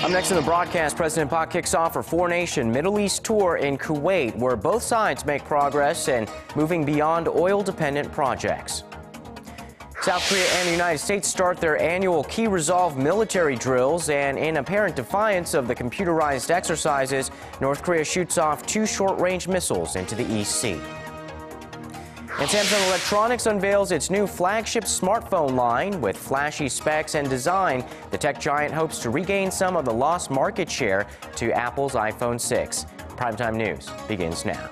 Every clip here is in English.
Up next in the broadcast, President Park kicks off her four-nation Middle East tour in Kuwait, where both sides make progress and moving beyond oil-dependent projects. South Korea and the United States start their annual Key Resolve military drills, and in apparent defiance of the computerized exercises, North Korea shoots off two short-range missiles into the East Sea. And Samsung Electronics unveils its new flagship smartphone line with flashy specs and design. The tech giant hopes to regain some of the lost market share to Apple's iPhone 6. Primetime News begins now.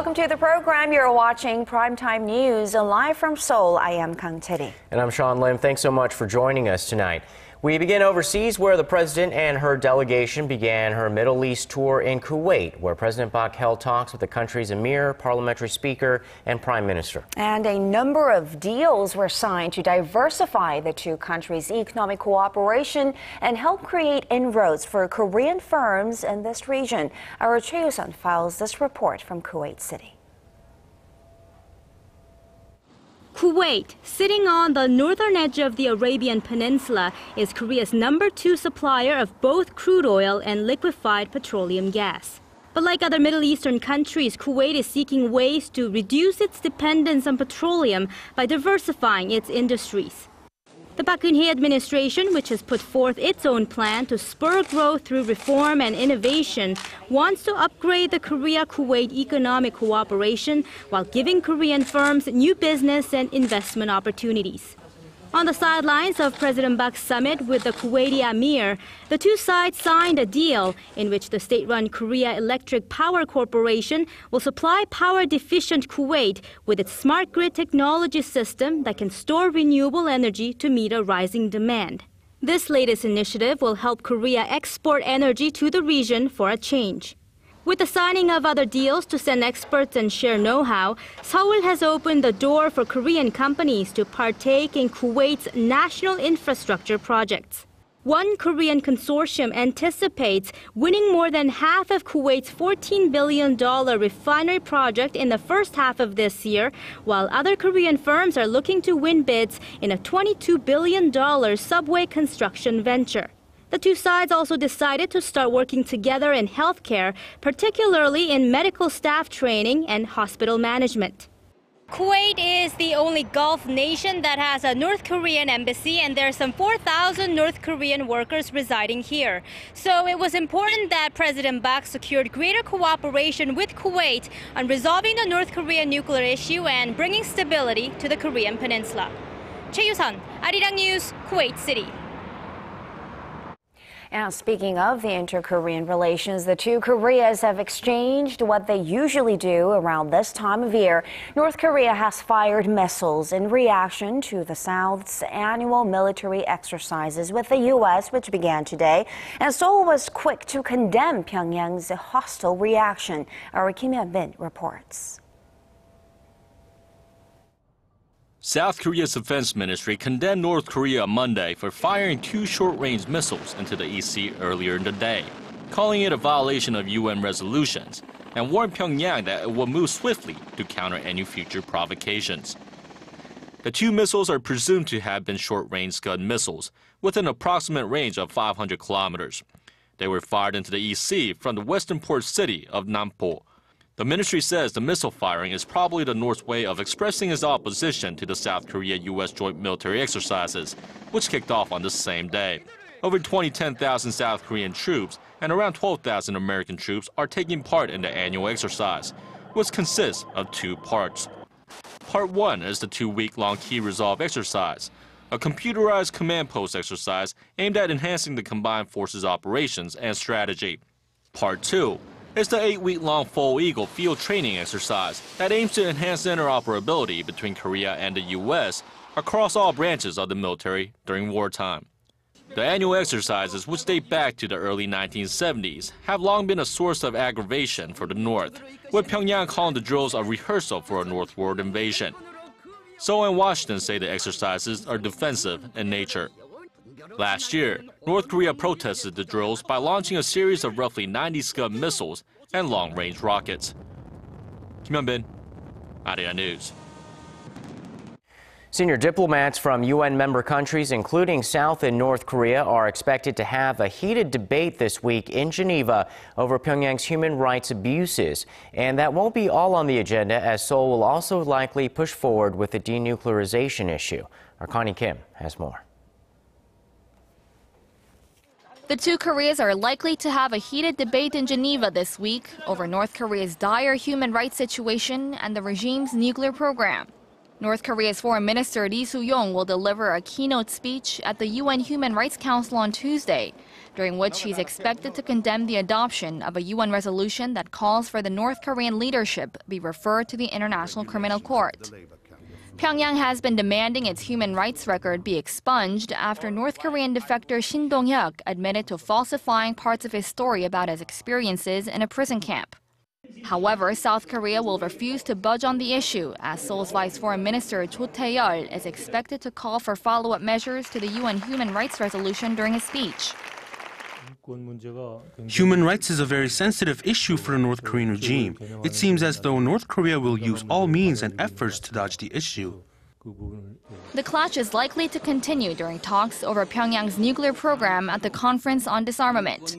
Welcome to the program. You're watching Primetime News live from Seoul. I am Kang Tae And I'm Sean Lim. Thanks so much for joining us tonight. We begin overseas where the president and her delegation began her Middle East tour in Kuwait, where President Park held talks with the country's emir, parliamentary speaker, and prime minister. And a number of deals were signed to diversify the two countries' economic cooperation and help create inroads for Korean firms in this region. Our Choi Sun files this report from Kuwait City. Kuwait, sitting on the northern edge of the Arabian Peninsula, is Korea's number two supplier of both crude oil and liquefied petroleum gas. But like other Middle Eastern countries, Kuwait is seeking ways to reduce its dependence on petroleum by diversifying its industries. The Geun-hye administration, which has put forth its own plan to spur growth through reform and innovation, wants to upgrade the Korea-Kuwait economic cooperation while giving Korean firms new business and investment opportunities. On the sidelines of President Park's summit with the Kuwaiti Amir, the two sides signed a deal in which the state-run Korea Electric Power Corporation will supply power-deficient Kuwait with its smart grid technology system that can store renewable energy to meet a rising demand. This latest initiative will help Korea export energy to the region for a change. With the signing of other deals to send experts and share know-how, Seoul has opened the door for Korean companies to partake in Kuwait's national infrastructure projects. One Korean consortium anticipates winning more than half of Kuwait's $14 billion refinery project in the first half of this year, while other Korean firms are looking to win bids in a $22 billion subway construction venture. The two sides also decided to start working together in healthcare, particularly in medical staff training and hospital management. Kuwait is the only Gulf nation that has a North Korean embassy, and there are some 4,000 North Korean workers residing here. So it was important that President Park secured greater cooperation with Kuwait on resolving the North Korean nuclear issue and bringing stability to the Korean peninsula. Choi You-sun, Arirang News, Kuwait City. And speaking of the inter-Korean relations, the two Koreas have exchanged what they usually do around this time of year. North Korea has fired missiles in reaction to the South's annual military exercises with the U.S., which began today. And Seoul was quick to condemn Pyongyang's hostile reaction. Our Kim Hyun-bin reports. South Korea's defense ministry condemned North Korea on Monday for firing two short-range missiles into the Sea earlier in the day, calling it a violation of UN resolutions, and warned Pyongyang that it will move swiftly to counter any future provocations. The two missiles are presumed to have been short-range Scud missiles with an approximate range of 500 kilometers. They were fired into the Sea from the western port city of Nampo, the ministry says the missile firing is probably the North's way of expressing its opposition to the South Korea-U.S. joint military exercises, which kicked off on the same day. Over 20,000 South Korean troops and around 12,000 American troops are taking part in the annual exercise, which consists of two parts. Part 1 is the two-week-long Key Resolve exercise, a computerized command post exercise aimed at enhancing the combined forces operations and strategy. Part 2 it's the eight-week-long Foal Eagle field training exercise that aims to enhance interoperability between Korea and the U.S. across all branches of the military during wartime. The annual exercises, which date back to the early 1970s, have long been a source of aggravation for the North, with Pyongyang calling the drills a rehearsal for a northward invasion. Seoul and Washington say the exercises are defensive in nature. Last year, North Korea protested the drills by launching a series of roughly 90 Scud missiles and long-range rockets. Kim Hyun-bin, Arirang News. Senior diplomats from UN member countries, including South and North Korea, are expected to have a heated debate this week in Geneva over Pyongyang's human rights abuses. And that won't be all on the agenda, as Seoul will also likely push forward with the denuclearization issue. Our Connie Kim has more. The two Koreas are likely to have a heated debate in Geneva this week over North Korea's dire human rights situation and the regime's nuclear program. North Korea's Foreign Minister Lee Soo-yong will deliver a keynote speech at the UN Human Rights Council on Tuesday, during which he's expected to condemn the adoption of a UN resolution that calls for the North Korean leadership be referred to the International Criminal Court. Pyongyang has been demanding its human rights record be expunged after North Korean defector Shin Dong-hyuk admitted to falsifying parts of his story about his experiences in a prison camp. However, South Korea will refuse to budge on the issue, as Seoul's Vice Foreign Minister Cho Tae-yeol is expected to call for follow-up measures to the UN human rights resolution during his speech. Human rights is a very sensitive issue for the North Korean regime. It seems as though North Korea will use all means and efforts to dodge the issue. The clash is likely to continue during talks over Pyongyang's nuclear program at the Conference on Disarmament.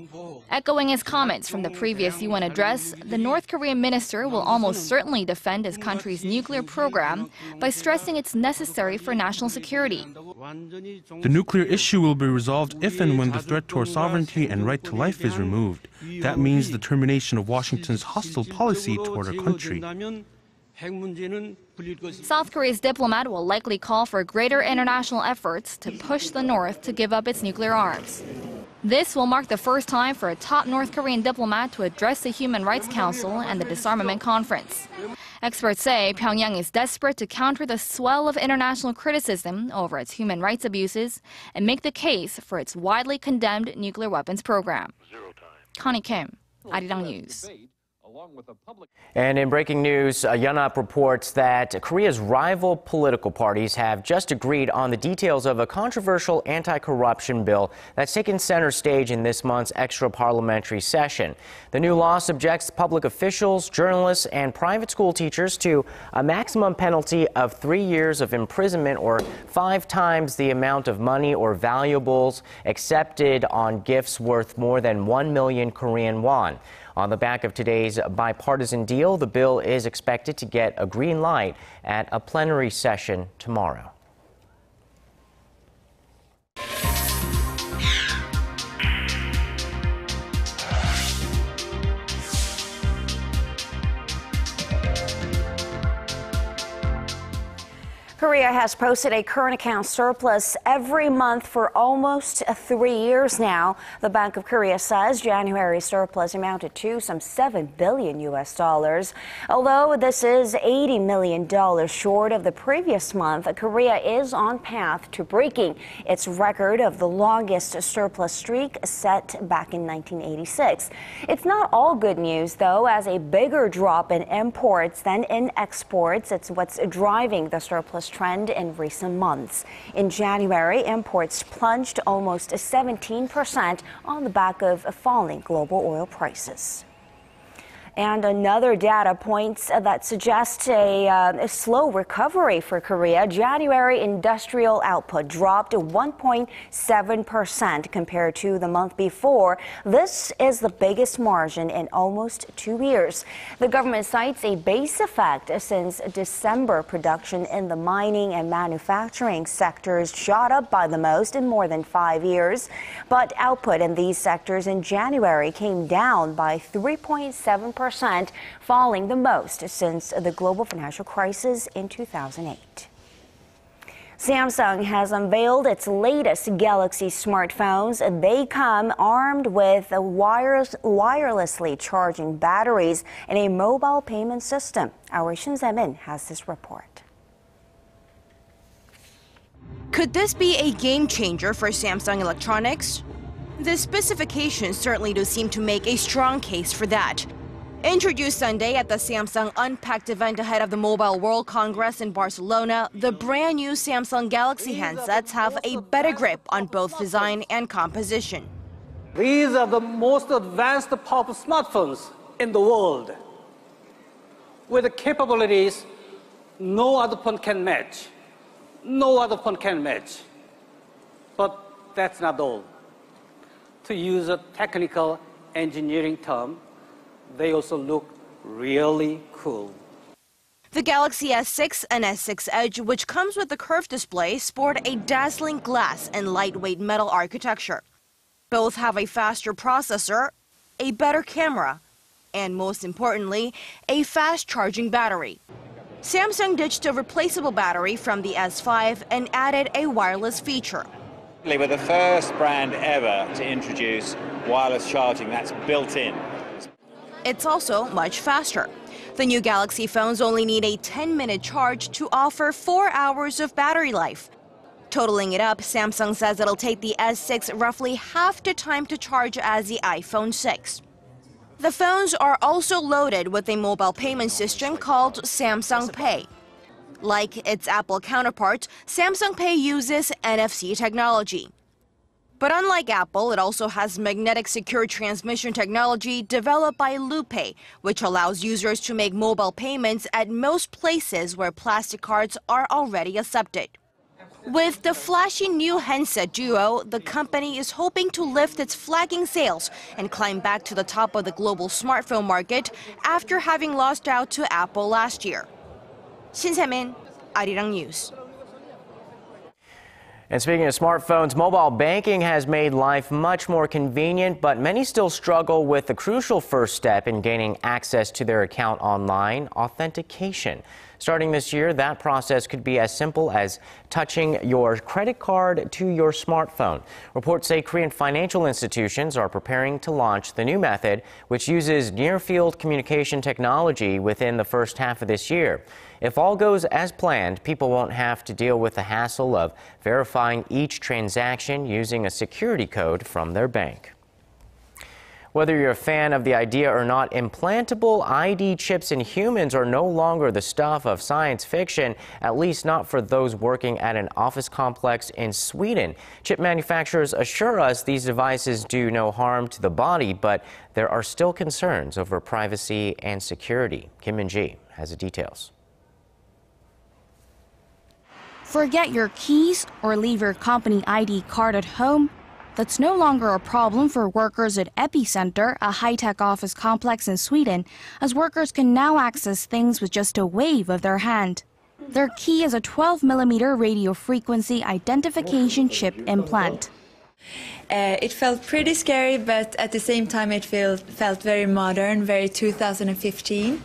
Echoing his comments from the previous UN address, the North Korean minister will almost mm-hmm. certainly defend his country's nuclear program by stressing it's necessary for national security. The nuclear issue will be resolved if and when the threat to our sovereignty and right to life is removed. That means the termination of Washington's hostile policy toward our country. South Korea's diplomat will likely call for greater international efforts to push the North to give up its nuclear arms. This will mark the first time for a top North Korean diplomat to address the Human Rights Council and the Disarmament Conference. Experts say Pyongyang is desperate to counter the swell of international criticism over its human rights abuses and make the case for its widely condemned nuclear weapons program. Connie Kim, Arirang News. And in breaking news, uh, Yonhap reports that Korea's rival political parties have just agreed on the details of a controversial anti-corruption bill that's taken center stage in this month's extra parliamentary session. The new law subjects public officials, journalists, and private school teachers to a maximum penalty of three years of imprisonment or five times the amount of money or valuables accepted on gifts worth more than 1 million Korean won. On the back of today's bipartisan deal, the bill is expected to get a green light at a plenary session tomorrow. Korea has posted a current account surplus every month for almost three years now. The Bank of Korea says January surplus amounted to some 7 billion US dollars. Although this is 80 million dollars short of the previous month, Korea is on path to breaking its record of the longest surplus streak set back in 1986. It's not all good news though, as a bigger drop in imports than in exports. It's what's driving the surplus trend in recent months. In January, imports plunged almost 17% on the back of falling global oil prices. And another data points that suggests a, uh, a, slow recovery for Korea. January industrial output dropped 1.7% compared to the month before. This is the biggest margin in almost two years. The government cites a base effect since December production in the mining and manufacturing sectors shot up by the most in more than five years. But output in these sectors in January came down by 3.7% percent falling the most since the global financial crisis in 2008. Samsung has unveiled its latest Galaxy smartphones. They come armed with wireless, wirelessly charging batteries and a mobile payment system. Our Shin Se-min has this report. Could this be a game changer for Samsung Electronics? The specifications certainly do seem to make a strong case for that. Introduced Sunday at the Samsung Unpacked event ahead of the Mobile World Congress in Barcelona, the brand new Samsung Galaxy handsets have a better grip on both design and composition. These are the most advanced pop smartphones in the world with capabilities no other phone can match. No other phone can match. But that's not all. To use a technical engineering term, they also look really cool. The Galaxy S6 and S6 Edge, which comes with the curved display, sport a dazzling glass and lightweight metal architecture. Both have a faster processor, a better camera, and most importantly, a fast charging battery. Samsung ditched a replaceable battery from the S5 and added a wireless feature. We were the first brand ever to introduce wireless charging that's built in. It's also much faster. The new Galaxy phones only need a 10 minute charge to offer 4 hours of battery life. Totaling it up, Samsung says it'll take the S6 roughly half the time to charge as the iPhone 6. The phones are also loaded with a mobile payment system called Samsung Pay. Like its Apple counterpart, Samsung Pay uses NFC technology. But unlike Apple, it also has magnetic secure transmission technology developed by LoopPay, which allows users to make mobile payments at most places where plastic cards are already accepted. With the flashy new handset duo, the company is hoping to lift its flagging sales and climb back to the top of the global smartphone market after having lost out to Apple last year. Shin Se-min, Arirang News. And speaking of smartphones, mobile banking has made life much more convenient, but many still struggle with the crucial first step in gaining access to their account online authentication. Starting this year, that process could be as simple as touching your credit card to your smartphone. Reports say Korean financial institutions are preparing to launch the new method, which uses near field communication technology within the first half of this year. If all goes as planned, people won't have to deal with the hassle of verifying each transaction using a security code from their bank. Whether you're a fan of the idea or not, implantable ID chips in humans are no longer the stuff of science fiction, at least not for those working at an office complex in Sweden. Chip manufacturers assure us these devices do no harm to the body, but there are still concerns over privacy and security. Kim Min-ji has the details. Forget your keys or leave your company ID card at home? That's no longer a problem for workers at Epicenter, a high tech office complex in Sweden, as workers can now access things with just a wave of their hand. Their key is a 12mm radio frequency identification chip implant. Uh, it felt pretty scary, but at the same time, it felt, felt very modern, very 2015.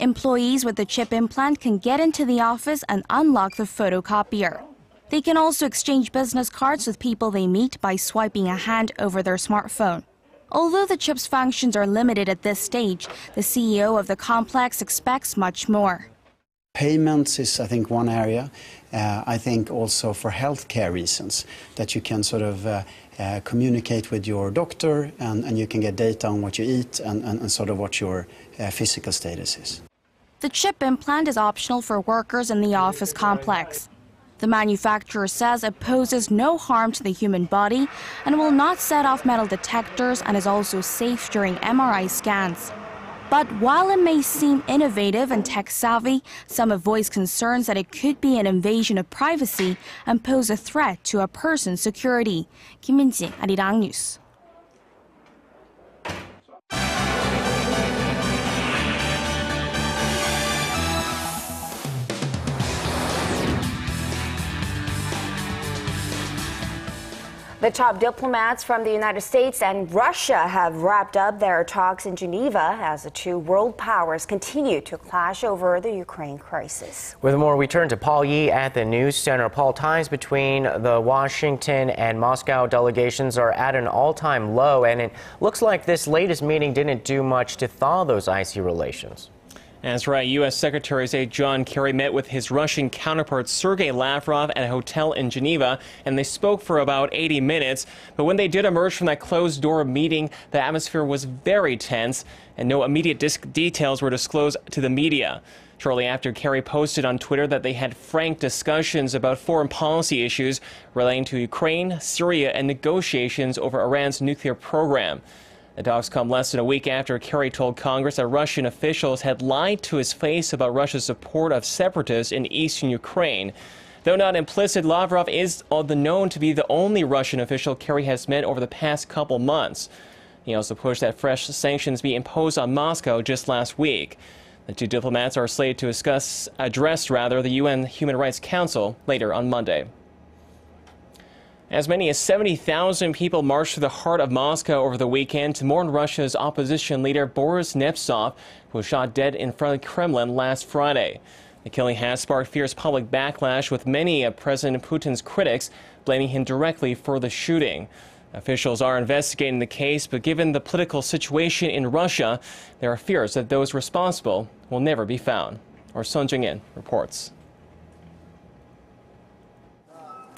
Employees with the chip implant can get into the office and unlock the photocopier. They can also exchange business cards with people they meet by swiping a hand over their smartphone. Although the chip's functions are limited at this stage, the CEO of the complex expects much more. Payments is, I think, one area. Uh, I think also for healthcare reasons, that you can sort of uh, uh, communicate with your doctor and, and, you can get data on what you eat and, and, and sort of what your uh, physical status is. The chip implant is optional for workers in the office complex. The manufacturer says it poses no harm to the human body and will not set off metal detectors and is also safe during MRI scans. But while it may seem innovative and tech savvy, some have voiced concerns that it could be an invasion of privacy and pose a threat to a person's security. Kim Min-ji, Arirang News. The top diplomats from the United States and Russia have wrapped up their talks in Geneva as the two world powers continue to clash over the Ukraine crisis. With more, we turn to Paul Yee at the News Center. Paul, ties between the Washington and Moscow delegations are at an all time low, and it looks like this latest meeting didn't do much to thaw those icy relations. That's right. U.S. Secretary of State John Kerry met with his Russian counterpart Sergei Lavrov at a hotel in Geneva, and they spoke for about 80 minutes. But when they did emerge from that closed door meeting, the atmosphere was very tense, and no immediate details were disclosed to the media. Shortly after, Kerry posted on Twitter that they had frank discussions about foreign policy issues relating to Ukraine, Syria, and negotiations over Iran's nuclear program. The talks come less than a week after Kerry told Congress that Russian officials had lied to his face about Russia's support of separatists in eastern Ukraine. Though not implicit, Lavrov is the known to be the only Russian official Kerry has met over the past couple months. He also pushed that fresh sanctions be imposed on Moscow just last week. The two diplomats are slated to discuss, address rather, the UN Human Rights Council later on Monday. As many as 70,000 people marched through the heart of Moscow over the weekend to mourn Russia's opposition leader Boris Nemtsov, who was shot dead in front of the Kremlin last Friday. The killing has sparked fierce public backlash, with many of President Putin's critics blaming him directly for the shooting. Officials are investigating the case, but given the political situation in Russia, there are fears that those responsible will never be found. Our Sun Jung-in reports.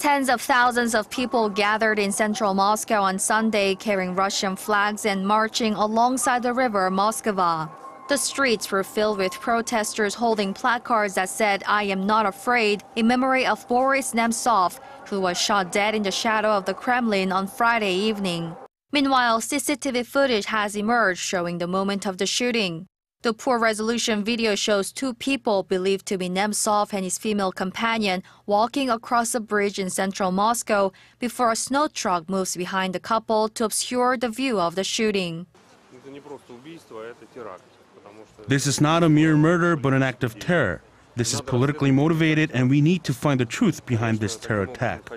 Tens of thousands of people gathered in central Moscow on Sunday carrying Russian flags and marching alongside the river Moskva. The streets were filled with protesters holding placards that said, I am not afraid, in memory of Boris Nemtsov, who was shot dead in the shadow of the Kremlin on Friday evening. Meanwhile, CCTV footage has emerged showing the moment of the shooting. The poor resolution video shows two people believed to be Nemtsov and his female companion walking across a bridge in central Moscow before a snow truck moves behind the couple to obscure the view of the shooting. This is not a mere murder, but an act of terror. This is politically motivated, and we need to find the truth behind this terror attack.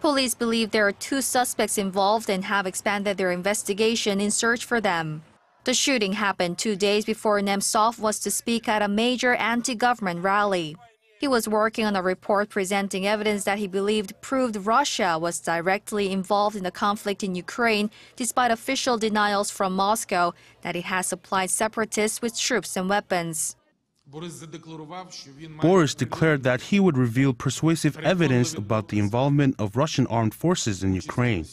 Police believe there are two suspects involved and have expanded their investigation in search for them. The shooting happened two days before Nemtsov was to speak at a major anti-government rally. He was working on a report presenting evidence that he believed proved Russia was directly involved in the conflict in Ukraine, despite official denials from Moscow that it has supplied separatists with troops and weapons. Boris declared that he would reveal persuasive evidence about the involvement of Russian armed forces in Ukraine.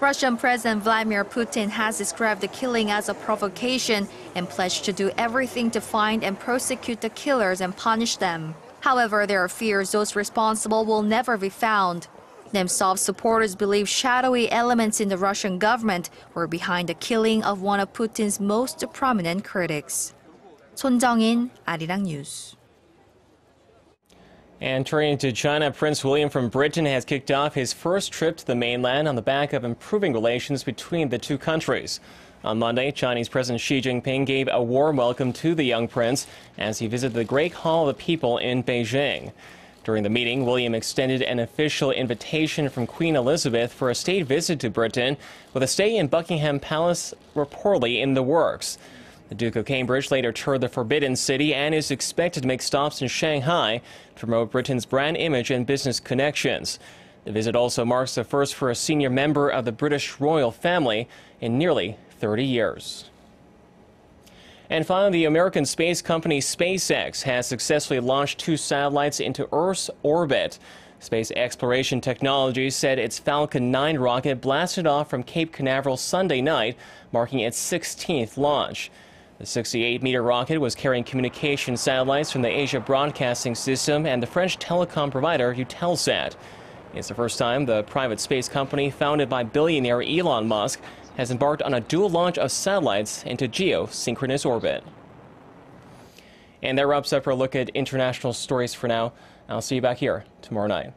Russian President Vladimir Putin has described the killing as a provocation and pledged to do everything to find and prosecute the killers and punish them. However, there are fears those responsible will never be found. Nemtsov's supporters believe shadowy elements in the Russian government were behind the killing of one of Putin's most prominent critics. 손정인, 아리랑 뉴스. And turning to China, Prince William from Britain has kicked off his first trip to the mainland on the back of improving relations between the two countries. On Monday, Chinese President Xi Jinping gave a warm welcome to the young prince as he visited the Great Hall of the People in Beijing. During the meeting, William extended an official invitation from Queen Elizabeth for a state visit to Britain, with a stay in Buckingham Palace reportedly in the works. The Duke of Cambridge later toured the Forbidden City and is expected to make stops in Shanghai to promote Britain's brand image and business connections. The visit also marks the first for a senior member of the British royal family in nearly 30 years. And finally, the American space company SpaceX has successfully launched two satellites into Earth's orbit. Space Exploration Technologies said its Falcon 9 rocket blasted off from Cape Canaveral Sunday night, marking its 16th launch. The 68-meter rocket was carrying communication satellites from the Asia Broadcasting System and the French telecom provider Eutelsat. It's the first time the private space company founded by billionaire Elon Musk has embarked on a dual launch of satellites into geosynchronous orbit. And that wraps up our look at international stories for now. I'll see you back here tomorrow night.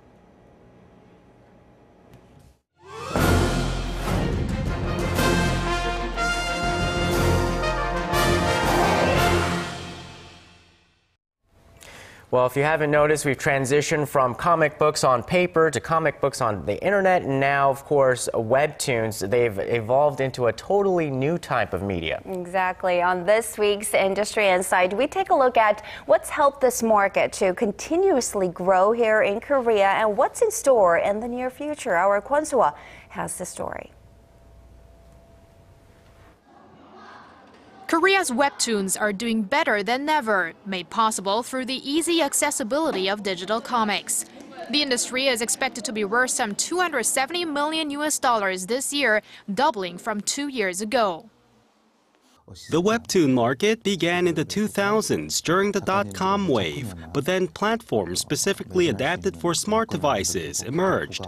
Well, if you haven't noticed, we've transitioned from comic books on paper to comic books on the internet, and now, of course, webtoons. They've evolved into a totally new type of media. Exactly. On this week's Industry Insight, we take a look at what's helped this market to continuously grow here in Korea and what's in store in the near future. Our Kwon has the story. Korea's webtoons are doing better than ever, made possible through the easy accessibility of digital comics. The industry is expected to be worth some 270 million US dollars this year, doubling from two years ago. The webtoon market began in the 2000s during the dot-com wave, but then platforms specifically adapted for smart devices emerged.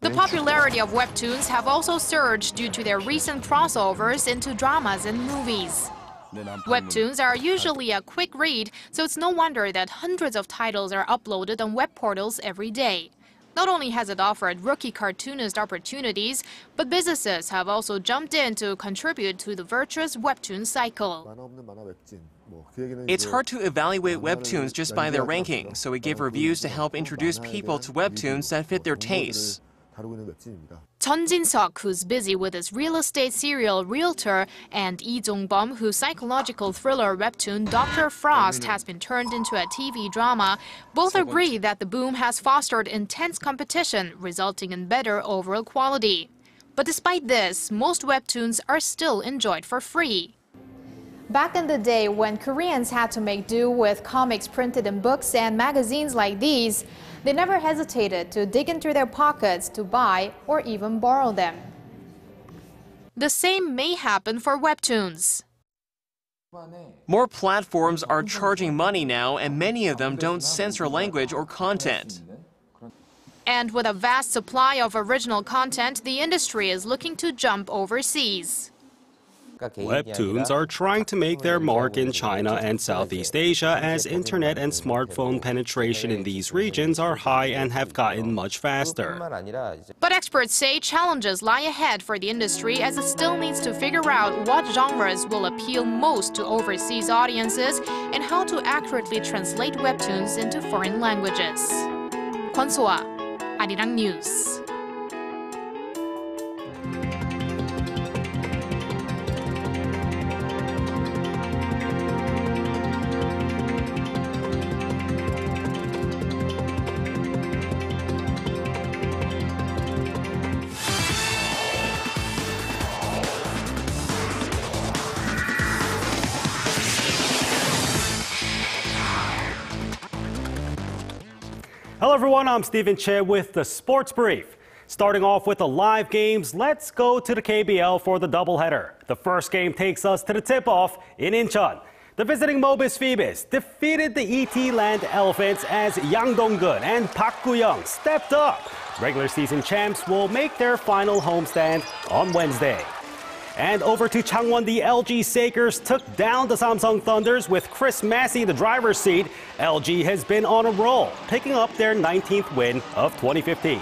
The popularity of webtoons have also surged due to their recent crossovers into dramas and movies. Webtoons are usually a quick read, so it's no wonder that hundreds of titles are uploaded on web portals every day. Not only has it offered rookie cartoonist opportunities, but businesses have also jumped in to contribute to the virtuous webtoon cycle. It's hard to evaluate webtoons just by their ranking, so we give reviews to help introduce people to webtoons that fit their tastes. Chun Jin-seok, who's busy with his real estate serial Realtor, and Lee Jong-bum, whose psychological thriller webtoon Dr. Frost has been turned into a TV drama, both agree that the boom has fostered intense competition, resulting in better overall quality. But despite this, most webtoons are still enjoyed for free. Back in the day when Koreans had to make do with comics printed in books and magazines like these, they never hesitated to dig into their pockets to buy or even borrow them. The same may happen for webtoons. More platforms are charging money now, and many of them don't censor language or content. And with a vast supply of original content, the industry is looking to jump overseas. Webtoons are trying to make their mark in China and Southeast Asia as internet and smartphone penetration in these regions are high and have gotten much faster. But experts say challenges lie ahead for the industry as it still needs to figure out what genres will appeal most to overseas audiences and how to accurately translate webtoons into foreign languages. Kwon So-ah, Arirang News. Hello, everyone. I'm Stephen Che with the Sports Brief. Starting off with the live games, let's go to the KBL for the doubleheader. The first game takes us to the tip-off in Incheon. The visiting Mobis Phoebus defeated the ET Land Elephants as Yang Dong-gun and Park Gu-young stepped up. Regular season champs will make their final homestand on Wednesday. And over to Changwon, the LG Sakers took down the Samsung Thunders with Chris Massey in the driver's seat. LG has been on a roll, picking up their 19th win of 2015.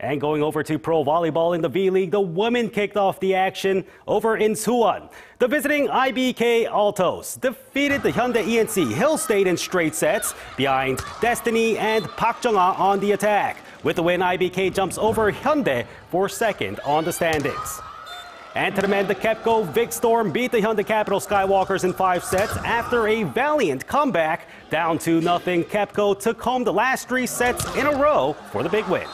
And going over to pro volleyball in the V League, the women kicked off the action over in Suwon. The visiting IBK Altos defeated the Hyundai ENC Hill State in straight sets behind Destiny and Park Jung-ah on the attack. With the win, IBK jumps over Hyundai for second on the standings. And to the men, the KEPCO Vixtorm beat the Hyundai Capital Skywalkers in five sets after a valiant comeback. Down to nothing, KEPCO took home the last three sets in a row for the big win.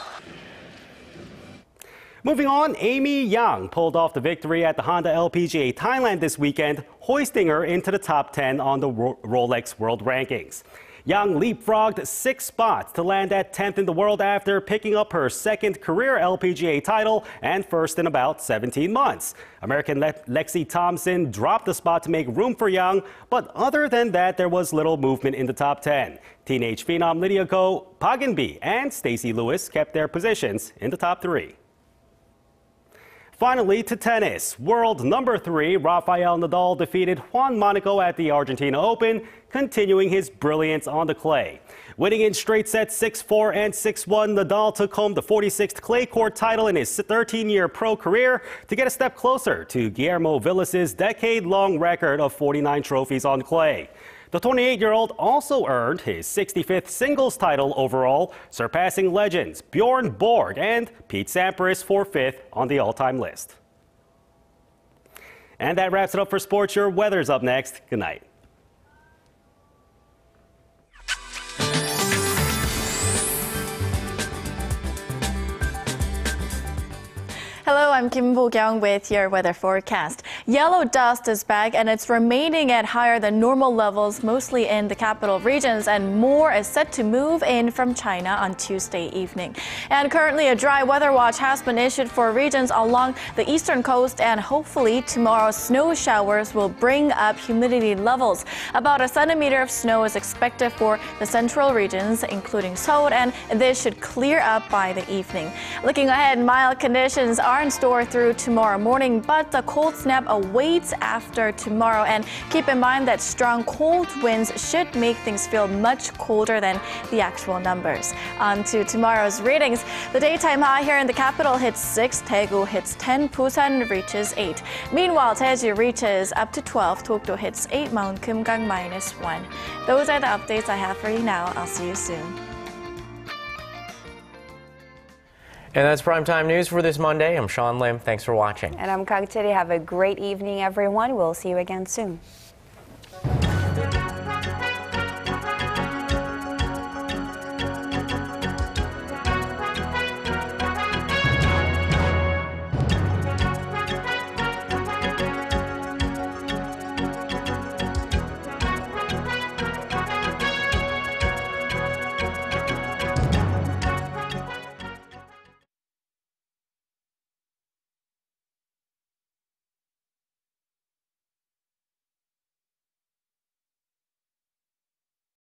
Moving on, Amy Yang pulled off the victory at the Honda LPGA Thailand this weekend, hoisting her into the top 10 on the Rolex World Rankings. Yang leapfrogged six spots to land at 10th in the world after picking up her second career LPGA title and first in about 17 months. American Le Lexi Thompson dropped the spot to make room for Yang, but other than that, there was little movement in the top 10. Teenage phenom Lydia Ko, Pagan and Stacy Lewis kept their positions in the top three. Finally, to tennis. World number three, Rafael Nadal defeated Juan Monaco at the Argentina Open, continuing his brilliance on the clay. Winning in straight sets 6-4 and 6-1, Nadal took home the 46th clay court title in his 13-year pro career to get a step closer to Guillermo Vilas' decade-long record of 49 trophies on clay. The 28-year-old also earned his 65th singles title overall, surpassing legends Bjorn Borg and Pete Sampras for fifth on the all-time list. And that wraps it up for sports. Your weather's up next. Good night. Hello, I'm Kim Bo-kyung with your weather forecast. Yellow dust is back and it's remaining at higher than normal levels, mostly in the capital regions, and more is set to move in from China on Tuesday evening. And currently, a dry weather watch has been issued for regions along the eastern coast, and hopefully, tomorrow's snow showers will bring up humidity levels. About a centimeter of snow is expected for the central regions, including Seoul, and this should clear up by the evening. Looking ahead, mild conditions are in store through tomorrow morning, but the cold snap awaits after tomorrow. And keep in mind that strong cold winds should make things feel much colder than the actual numbers. On to tomorrow's readings. The daytime high here in the capital hits 6, Daegu hits 10, Busan reaches 8. Meanwhile, Jeju reaches up to 12, Dokdo hits 8, Mount Kumgang minus 1. Those are the updates I have for you now. I'll see you soon. And that's primetime news for this Monday. I'm Sean Lim. Thanks for watching. And I'm Kang. Have a great evening, everyone. We'll see you again soon.